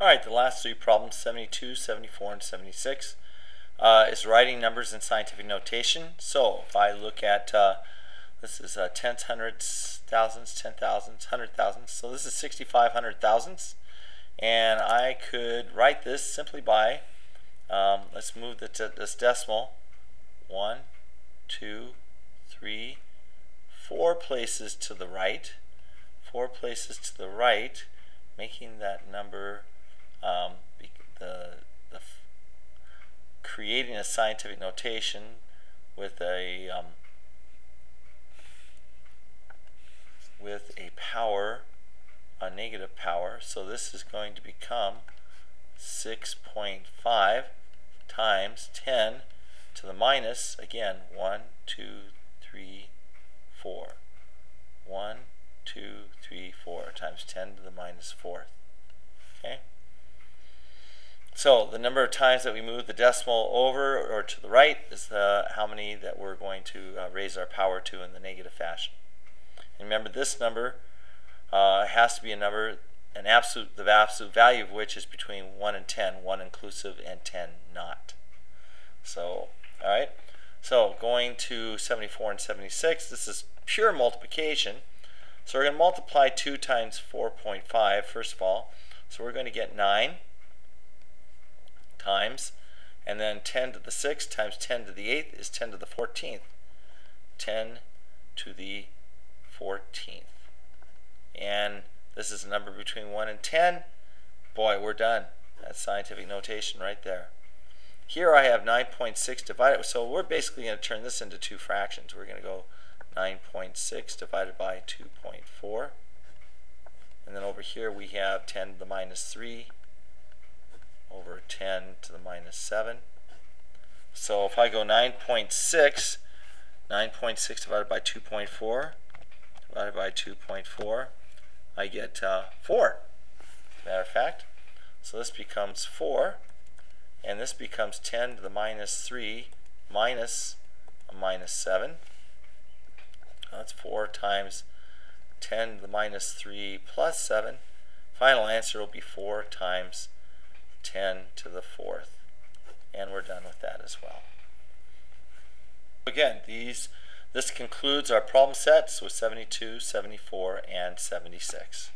Alright, the last three problems, 72, 74, and 76, uh, is writing numbers in scientific notation. So if I look at, uh, this is uh, tens, hundreds, thousands, ten thousands, hundred thousands. So this is 65 hundred thousandths. And I could write this simply by, um, let's move this decimal, one, two, three, four places to the right, four places to the right, making that number um, the, the creating a scientific notation with a um, with a power, a negative power. So this is going to become 6.5 times 10 to the minus, again, 1, 2, 3, 4. 1, 2, 3, 4 times 10 to the minus fourth. Okay? So the number of times that we move the decimal over or to the right is the, how many that we're going to uh, raise our power to in the negative fashion. And remember this number uh, has to be a number, an absolute, the absolute value of which is between 1 and 10, 1 inclusive and 10 not. So, all right. So going to 74 and 76, this is pure multiplication. So we're going to multiply 2 times 4.5 first of all. So we're going to get 9 times, and then 10 to the 6th times 10 to the 8th is 10 to the 14th. 10 to the 14th. And this is a number between 1 and 10. Boy, we're done. That's scientific notation right there. Here I have 9.6 divided, so we're basically going to turn this into two fractions. We're going to go 9.6 divided by 2.4. And then over here we have 10 to the minus 3 over 10 to the minus 7. So if I go 9.6, 9.6 divided by 2.4, divided by 2.4, I get uh, 4, matter of fact. So this becomes 4, and this becomes 10 to the minus 3 minus a minus 7. That's 4 times 10 to the minus 3 plus 7. Final answer will be 4 times 10 to the fourth. And we're done with that as well. Again, these this concludes our problem sets with 72, 74, and 76.